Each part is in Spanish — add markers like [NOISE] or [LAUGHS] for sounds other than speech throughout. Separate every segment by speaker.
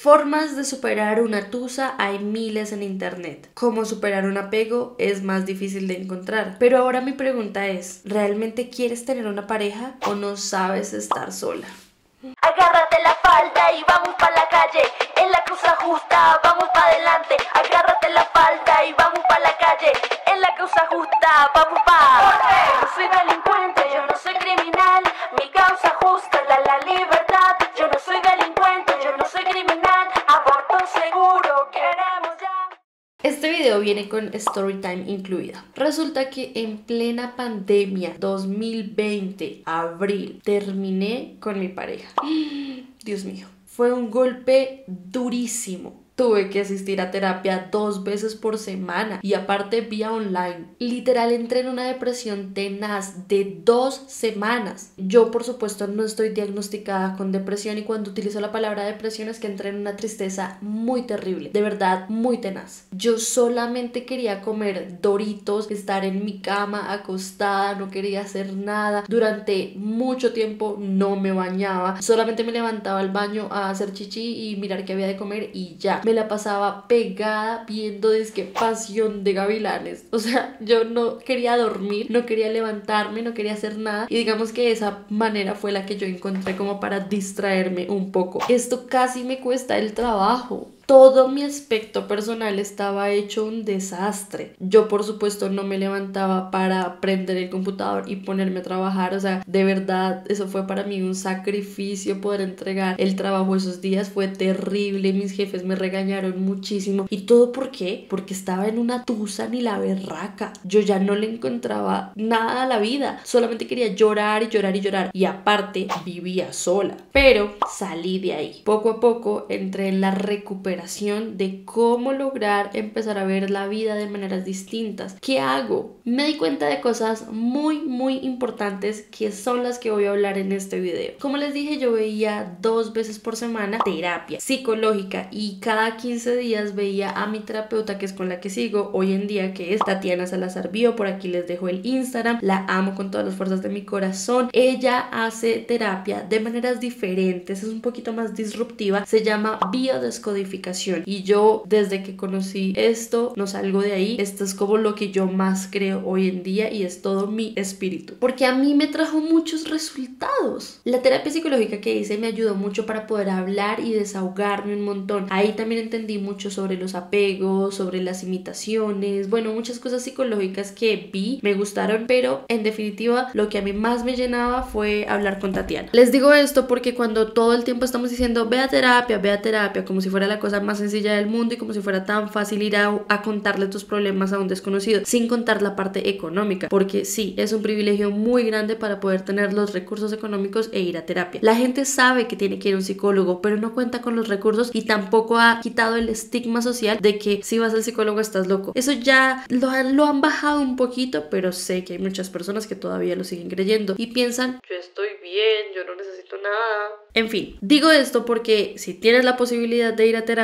Speaker 1: Formas de superar una tusa hay miles en internet. Cómo superar un apego es más difícil de encontrar. Pero ahora mi pregunta es, ¿realmente quieres tener una pareja o no sabes estar sola?
Speaker 2: Agárrate la falda y vamos para la calle. En la cruz justa, vamos para adelante. Agárrate la falda y vamos para la calle. En la cruz justa, vamos para. Soy delincuente, yo no
Speaker 1: Viene con Storytime incluida. Resulta que en plena pandemia 2020, abril, terminé con mi pareja. [GASPS] Dios mío, fue un golpe durísimo Tuve que asistir a terapia dos veces por semana y aparte vía online. Literal entré en una depresión tenaz de dos semanas. Yo por supuesto no estoy diagnosticada con depresión y cuando utilizo la palabra depresión es que entré en una tristeza muy terrible, de verdad muy tenaz. Yo solamente quería comer doritos, estar en mi cama acostada, no quería hacer nada. Durante mucho tiempo no me bañaba, solamente me levantaba al baño a hacer chichi y mirar qué había de comer y ya me la pasaba pegada viendo que pasión de gavilanes. O sea, yo no quería dormir, no quería levantarme, no quería hacer nada. Y digamos que esa manera fue la que yo encontré como para distraerme un poco. Esto casi me cuesta el trabajo todo mi aspecto personal estaba hecho un desastre. Yo por supuesto no me levantaba para prender el computador y ponerme a trabajar, o sea, de verdad eso fue para mí un sacrificio poder entregar el trabajo esos días, fue terrible, mis jefes me regañaron muchísimo y todo por qué? Porque estaba en una tusa ni la berraca. Yo ya no le encontraba nada a la vida, solamente quería llorar y llorar y llorar y aparte vivía sola. Pero salí de ahí. Poco a poco entré en la recuperación de cómo lograr empezar a ver la vida de maneras distintas. ¿Qué hago? Me di cuenta de cosas muy, muy importantes que son las que voy a hablar en este video. Como les dije, yo veía dos veces por semana terapia psicológica y cada 15 días veía a mi terapeuta que es con la que sigo hoy en día, que es Tatiana Salazar Bio. Por aquí les dejo el Instagram. La amo con todas las fuerzas de mi corazón. Ella hace terapia de maneras diferentes, es un poquito más disruptiva. Se llama biodescodificación y yo desde que conocí esto no salgo de ahí. Esto es como lo que yo más creo hoy en día y es todo mi espíritu. Porque a mí me trajo muchos resultados. La terapia psicológica que hice me ayudó mucho para poder hablar y desahogarme un montón. Ahí también entendí mucho sobre los apegos, sobre las imitaciones, bueno, muchas cosas psicológicas que vi, me gustaron, pero en definitiva lo que a mí más me llenaba fue hablar con Tatiana. Les digo esto porque cuando todo el tiempo estamos diciendo ve a terapia, ve a terapia, como si fuera la cosa más sencilla del mundo y como si fuera tan fácil ir a, a, contarle tus problemas a un desconocido, sin contar la parte económica, porque sí, es un privilegio muy grande para poder tener los recursos económicos e ir a terapia. La gente sabe que tiene que ir a un psicólogo, pero no cuenta con los recursos y tampoco ha quitado el estigma social de que si vas al psicólogo estás loco. Eso ya lo han, lo han bajado un poquito, pero sé que hay muchas personas que todavía lo siguen creyendo y piensan, yo estoy bien, yo no necesito nada. En fin, digo esto porque si tienes la posibilidad de ir a terapia,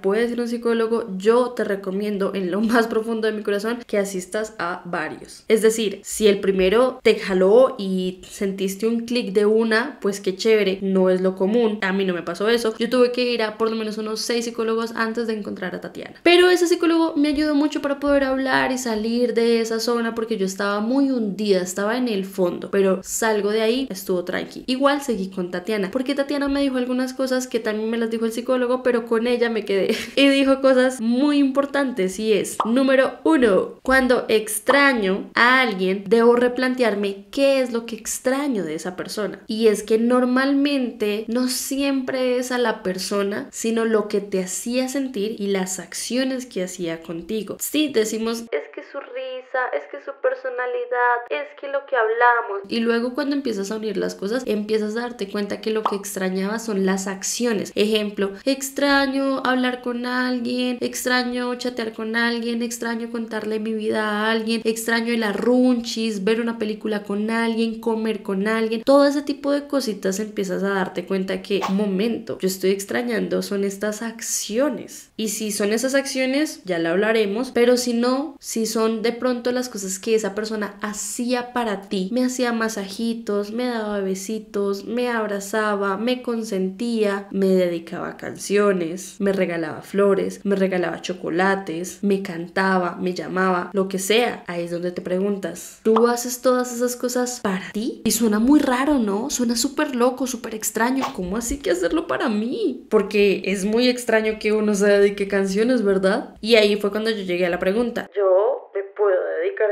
Speaker 1: puedes ir a un psicólogo, yo te recomiendo en lo [LAUGHS] más profundo de mi corazón que asistas a varios. Es decir, si el primero te jaló y sentiste un clic de una, pues qué chévere, no es lo común. A mí no me pasó eso. Yo tuve que ir a por lo menos unos seis psicólogos antes de encontrar a Tatiana. Pero ese psicólogo me ayudó mucho para poder hablar y salir de esa zona porque yo estaba muy hundida, estaba en el fondo, pero salgo de ahí, estuvo tranqui. Igual seguí con Tatiana porque Tatiana me dijo algunas cosas que también me las dijo el psicólogo, pero con ella me quedé. Y dijo cosas muy importantes y es, número uno, cuando extraño a alguien, debo replantearme qué es lo que extraño de esa persona. Y es que normalmente no siempre es a la persona, sino lo que te hacía sentir y las acciones que hacía contigo. Sí, decimos, es su risa, es que su personalidad, es que lo que hablamos. Y luego cuando empiezas a unir las cosas, empiezas a darte cuenta que lo que extrañaba son las acciones. Ejemplo, extraño hablar con alguien, extraño chatear con alguien, extraño contarle mi vida a alguien, extraño el arrunchis, ver una película con alguien, comer con alguien. Todo ese tipo de cositas empiezas a darte cuenta que, momento, yo estoy extrañando son estas acciones. Y si son esas acciones, ya lo hablaremos, pero si no, si son de pronto las cosas que esa persona hacía para ti. Me hacía masajitos, me daba besitos, me abrazaba, me consentía, me dedicaba canciones, me regalaba flores, me regalaba chocolates, me cantaba, me llamaba, lo que sea. Ahí es donde te preguntas, ¿tú haces todas esas cosas para ti? Y suena muy raro, ¿no? Suena súper loco, súper extraño. ¿Cómo así que hacerlo para mí? Porque es muy extraño que uno se dedique canciones, ¿verdad? Y ahí fue cuando yo llegué a la pregunta. ¿Yo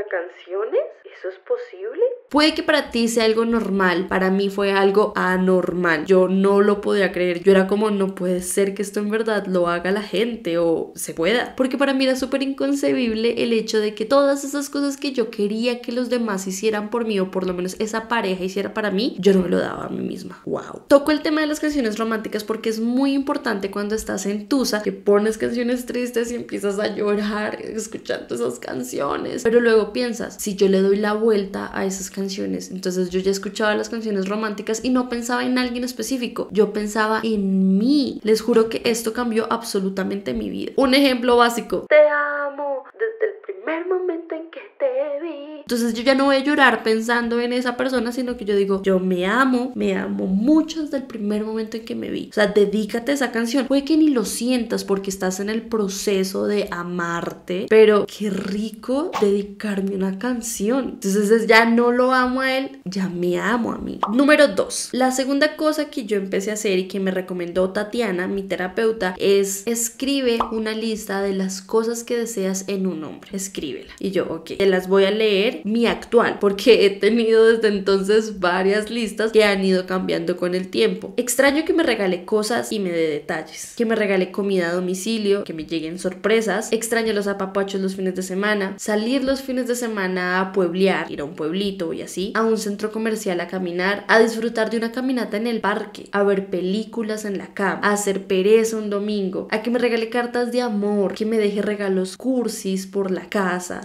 Speaker 1: canciones? ¿Eso es posible? Puede que para ti sea algo normal, para mí fue algo anormal. Yo no lo podía creer. Yo era como, no puede ser que esto en verdad lo haga la gente o se pueda. Porque para mí era súper inconcebible el hecho de que todas esas cosas que yo quería que los demás hicieran por mí o por lo menos esa pareja hiciera para mí, yo no me lo daba a mí misma. Wow. Toco el tema de las canciones románticas porque es muy importante cuando estás en Tusa que pones canciones tristes y empiezas a llorar escuchando esas canciones. Pero luego piensas, si yo le doy la vuelta a esas canciones, entonces yo ya escuchaba las canciones románticas y no pensaba en alguien específico, yo pensaba en mí. Les juro que esto cambió absolutamente mi vida. Un ejemplo básico. Te momento en que te vi. Entonces yo ya no voy a llorar pensando en esa persona, sino que yo digo, yo me amo, me amo mucho desde el primer momento en que me vi. O sea, dedícate a esa canción. Puede que ni lo sientas porque estás en el proceso de amarte, pero qué rico dedicarme una canción. Entonces ya no lo amo a él, ya me amo a mí. Número dos. La segunda cosa que yo empecé a hacer y que me recomendó Tatiana, mi terapeuta, es escribe una lista de las cosas que deseas en un hombre. Escríbela. Y yo, ok, te las voy a leer mi actual, porque he tenido desde entonces varias listas que han ido cambiando con el tiempo. Extraño que me regale cosas y me dé detalles, que me regale comida a domicilio, que me lleguen sorpresas. Extraño los apapachos los fines de semana, salir los fines de semana a pueblear, ir a un pueblito y así, a un centro comercial a caminar, a disfrutar de una caminata en el parque, a ver películas en la cama, a hacer pereza un domingo, a que me regale cartas de amor, que me deje regalos cursis por la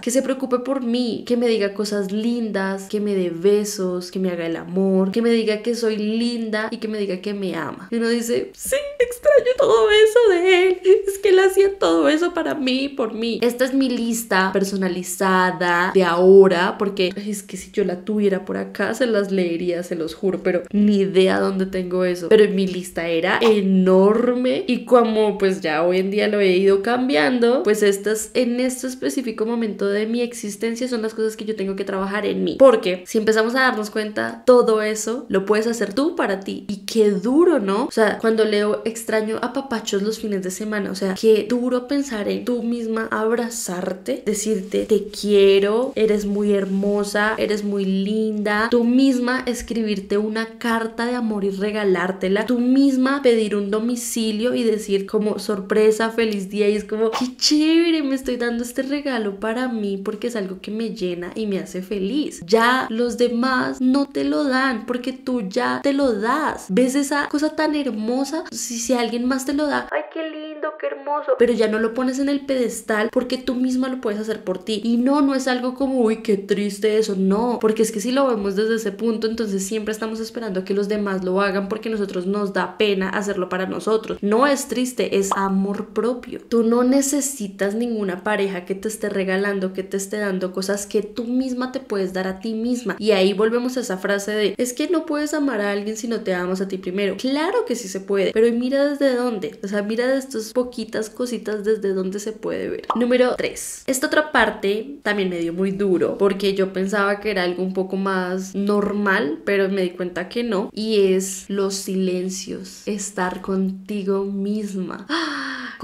Speaker 1: que se preocupe por mí, que me diga cosas lindas, que me dé besos, que me haga el amor, que me diga que soy linda y que me diga que me ama. Y uno dice, sí, extraño todo eso de él. Es que él hacía todo eso para mí, por mí. Esta es mi lista personalizada de ahora, porque es que si yo la tuviera por acá, se las leería, se los juro, pero ni idea dónde tengo eso. Pero mi lista era enorme y como pues ya hoy en día lo he ido cambiando, pues estas en este específico de mi existencia son las cosas que yo tengo que trabajar en mí. Porque si empezamos a darnos cuenta, todo eso lo puedes hacer tú para ti. Y qué duro, ¿no? O sea, cuando leo extraño a papachos los fines de semana, o sea, qué duro pensar en tú misma abrazarte, decirte te quiero, eres muy hermosa, eres muy linda, tú misma escribirte una carta de amor y regalártela, tú misma pedir un domicilio y decir como sorpresa, feliz día y es como qué chévere, me estoy dando este regalo para mí porque es algo que me llena y me hace feliz. Ya los demás no te lo dan porque tú ya te lo das. ¿Ves esa cosa tan hermosa? Si, si alguien más te lo da, ay, qué lindo, qué hermoso. Pero ya no lo pones en el pedestal porque tú misma lo puedes hacer por ti. Y no, no es algo como, uy, qué triste eso. No, porque es que si lo vemos desde ese punto, entonces siempre estamos esperando que los demás lo hagan porque nosotros nos da pena hacerlo para nosotros. No es triste, es amor propio. Tú no necesitas ninguna pareja que te esté regalando, que te esté dando cosas que tú misma te puedes dar a ti misma. Y ahí volvemos a esa frase de, es que no puedes amar a alguien si no te amas a ti primero. Claro que sí se puede, pero mira desde dónde. O sea, mira de estas poquitas cositas desde dónde se puede ver. Número 3. Esta otra parte también me dio muy duro porque yo pensaba que era algo un poco más normal, pero me di cuenta que no. Y es los silencios, estar contigo misma.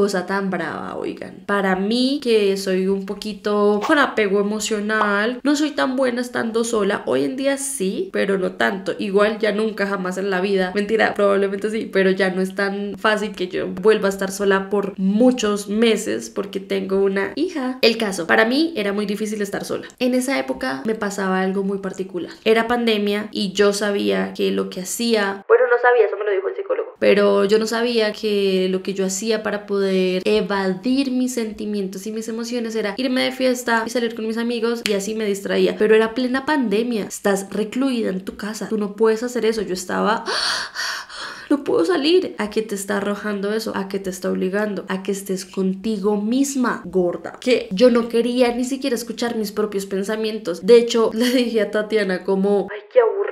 Speaker 1: Cosa tan brava, oigan. Para mí, que soy un poquito con apego emocional, no soy tan buena estando sola. Hoy en día sí, pero no tanto. Igual ya nunca jamás en la vida. Mentira, probablemente sí, pero ya no es tan fácil que yo vuelva a estar sola por muchos meses porque tengo una hija. El caso, para mí era muy difícil estar sola. En esa época me pasaba algo muy particular. Era pandemia y yo sabía que lo que hacía... Bueno, no sabía, eso me lo dijo el psicólogo. Pero yo no sabía que lo que yo hacía para poder evadir mis sentimientos y mis emociones era irme de fiesta y salir con mis amigos y así me distraía. Pero era plena pandemia. Estás recluida en tu casa. Tú no puedes hacer eso. Yo estaba no puedo salir. ¿A qué te está arrojando eso? ¿A qué te está obligando? A que estés contigo misma, gorda. Que yo no quería ni siquiera escuchar mis propios pensamientos. De hecho, [LAUGHS] le dije a Tatiana como, ay, qué aburrido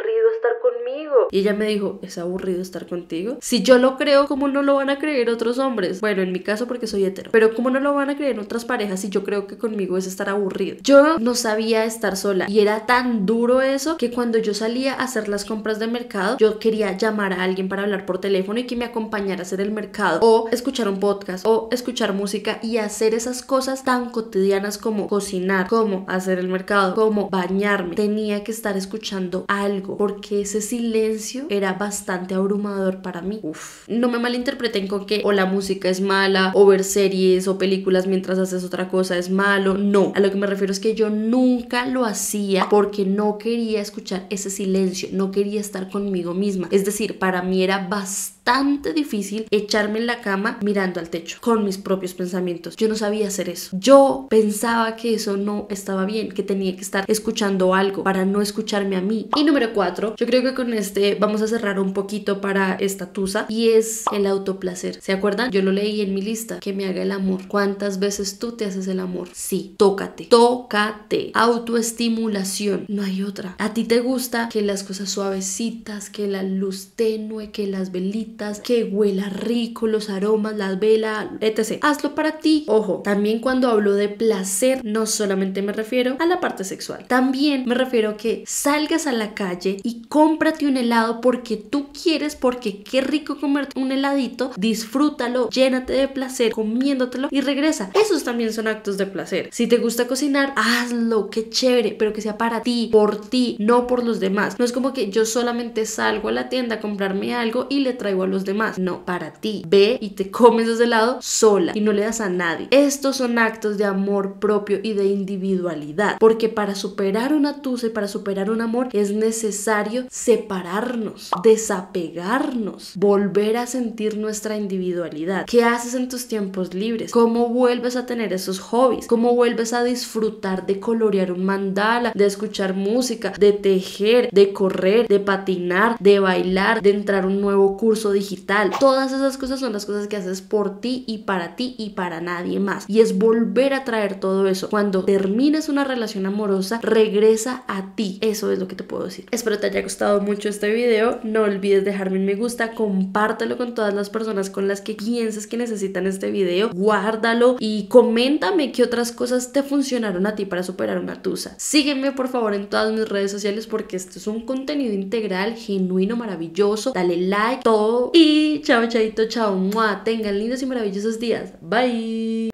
Speaker 1: Y ella me dijo, ¿es aburrido estar contigo? Si yo lo creo, ¿cómo no lo van a creer otros hombres? Bueno, en mi caso porque soy hetero. Pero ¿cómo no lo van a creer otras parejas si yo creo que conmigo es estar aburrido? Yo no sabía estar sola. Y era tan duro eso que cuando yo salía a hacer las compras de mercado, yo quería llamar a alguien para hablar por teléfono y que me acompañara a hacer el mercado. O escuchar un podcast. O escuchar música y hacer esas cosas tan cotidianas como cocinar, como hacer el mercado, como bañarme. Tenía que estar escuchando algo porque ese silencio era bastante abrumador para mí. Uf. No me malinterpreten con que o la música es mala, o ver series o películas mientras haces otra cosa es malo. No, a lo que me refiero es que yo nunca lo hacía porque no quería escuchar ese silencio, no quería estar conmigo misma. Es decir, para mí era bastante difícil echarme en la cama mirando al techo con mis propios pensamientos. Yo no sabía hacer eso. Yo pensaba que eso no estaba bien, que tenía que estar escuchando algo para no escucharme a mí. Y número cuatro, yo creo que con este vamos a cerrar un poquito para esta tusa y es el autoplacer. ¿Se acuerdan? Yo lo leí en mi lista, que me haga el amor. ¿Cuántas veces tú te haces el amor? Sí, tócate, tócate. Autoestimulación, no hay otra. ¿A ti te gusta que las cosas suavecitas, que la luz tenue, que las velitas, que huela rico, los aromas, las velas, etc. Hazlo para ti. Ojo, también cuando hablo de placer, no solamente me refiero a la parte sexual. También me refiero a que salgas a la calle y cómprate un helado porque tú quieres, porque qué rico comer un heladito, disfrútalo, llénate de placer comiéndotelo y regresa. Esos también son actos de placer. Si te gusta cocinar, hazlo, qué chévere, pero que sea para ti, por ti, no por los demás. No es como que yo solamente salgo a la tienda a comprarme algo y le traigo a los demás. No, para ti. Ve y te comes ese helado sola y no le das a nadie. Estos son actos de amor propio y de individualidad, porque para superar una tusa y para superar un amor es necesario separar desapegarnos, volver a sentir nuestra individualidad. ¿Qué haces en tus tiempos libres? ¿Cómo vuelves a tener esos hobbies? ¿Cómo vuelves a disfrutar de colorear un mandala, de escuchar música, de tejer, de correr, de patinar, de bailar, de entrar a un nuevo curso digital? Todas esas cosas son las cosas que haces por ti y para ti y para nadie más. Y es volver a traer todo eso. Cuando termines una relación amorosa, regresa a ti. Eso es lo que te puedo decir. Espero te haya gustado mucho este video, no olvides dejarme un me gusta, compártelo con todas las personas con las que pienses que necesitan este video, guárdalo y coméntame qué otras cosas te funcionaron a ti para superar una tusa. Sígueme por favor en todas mis redes sociales porque esto es un contenido integral, genuino, maravilloso. Dale like, todo y chao, chaito, chao, muah. Tengan lindos y maravillosos días. Bye.